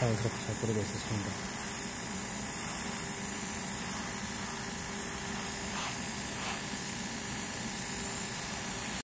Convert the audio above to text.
잘 그렇게 잘 모르고 있었습니다.